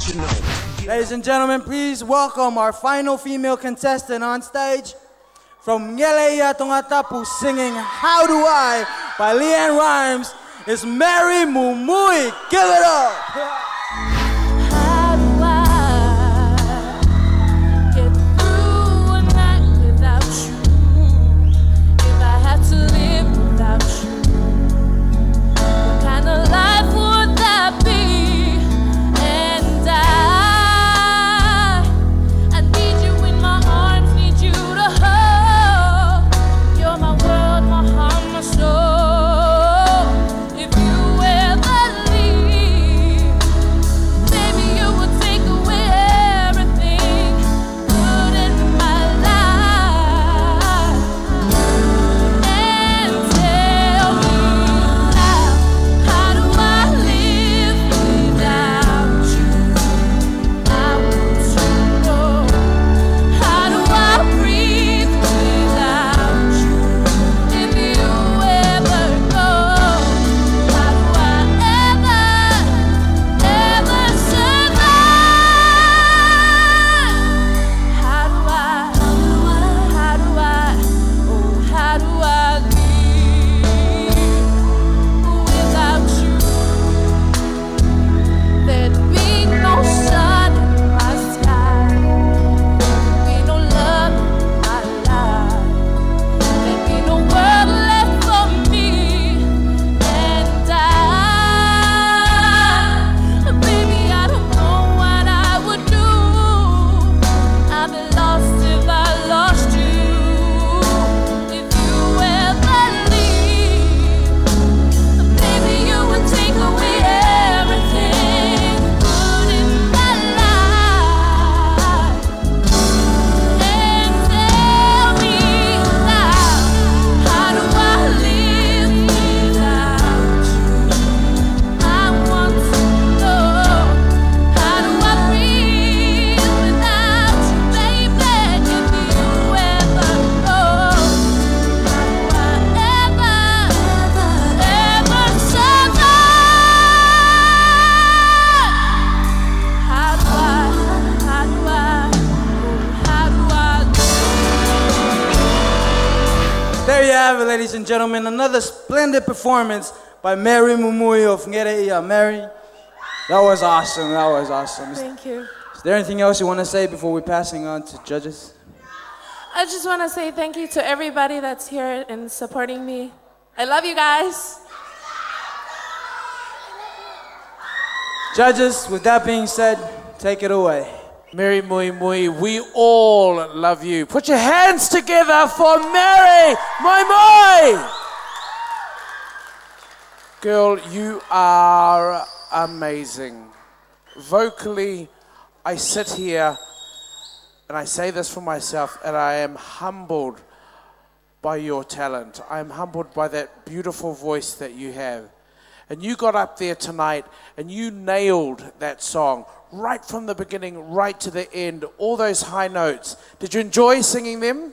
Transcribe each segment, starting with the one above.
original. Ladies and gentlemen, please welcome our final female contestant on stage from Ngeleia Tongatapu singing How Do I by LeAnn Rimes. It's Mary Mumui. Give it up. There you have it, ladies and gentlemen. Another splendid performance by Mary Mumui of Ngeleia. Mary, that was awesome. That was awesome. Thank you. Is there anything else you want to say before we're passing on to judges? I just want to say thank you to everybody that's here and supporting me. I love you guys. Judges, with that being said, take it away. Mary Mumui, we all love you. Put your hands together for Mary Mumui. Girl, you are amazing. Vocally, I sit here and I say this for myself, and I am humbled by your talent. I am humbled by that beautiful voice that you have. And you got up there tonight and you nailed that song right from the beginning, right to the end, all those high notes. Did you enjoy singing them?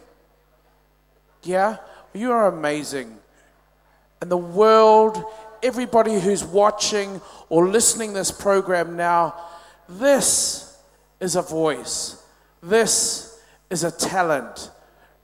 Yeah? You are amazing. And the world, everybody who's watching or listening this program now, this is a voice. This is a talent.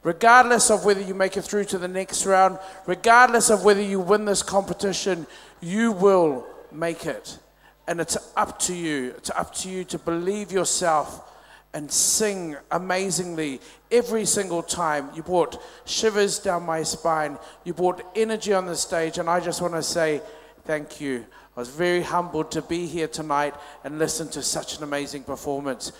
Regardless of whether you make it through to the next round, regardless of whether you win this competition, you will make it. And it's up to you. It's up to you to believe yourself and sing amazingly every single time. You brought shivers down my spine. You brought energy on the stage. And I just want to say thank you. I was very humbled to be here tonight and listen to such an amazing performance.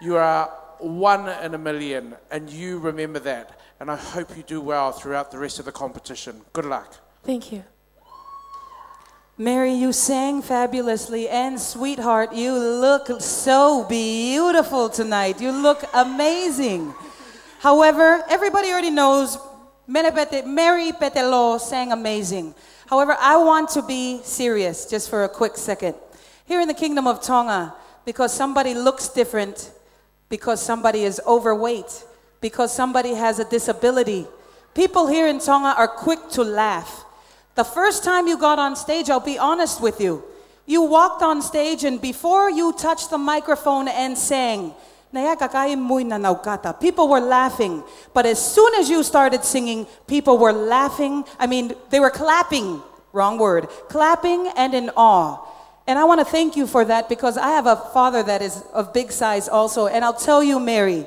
You are one in a million, and you remember that. And I hope you do well throughout the rest of the competition. Good luck. Thank you. Mary, you sang fabulously, and sweetheart, you look so beautiful tonight. You look amazing. However, everybody already knows Mary Petelo sang amazing. However, I want to be serious just for a quick second. Here in the kingdom of Tonga, because somebody looks different, because somebody is overweight, because somebody has a disability, people here in Tonga are quick to laugh. The first time you got on stage, I'll be honest with you, You walked on stage, and before you touched the microphone and sang, people were laughing. But as soon as you started singing, people were laughing. I mean, they were clapping, wrong word, clapping and in awe. And I want to thank you for that because I have a father that is of big size also. And I'll tell you, Mary,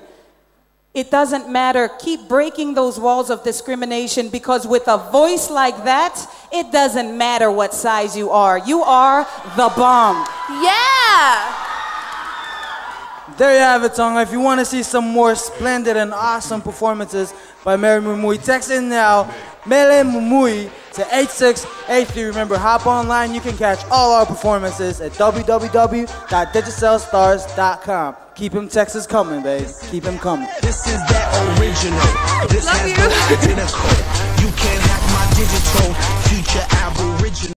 it doesn't matter. Keep breaking those walls of discrimination because with a voice like that, it doesn't matter what size you are. You are the bomb. Yeah! There you have it, Tonga. If you want to see some more splendid and awesome performances by Mary Mumui, text in now, Mele Mumui to 8683. Remember, hop online. You can catch all our performances at www.digicelstars.com. Keep him Texas coming, babe. Keep him coming. This is that original. This Love has you. the identical. You can't hack my digital future aboriginal.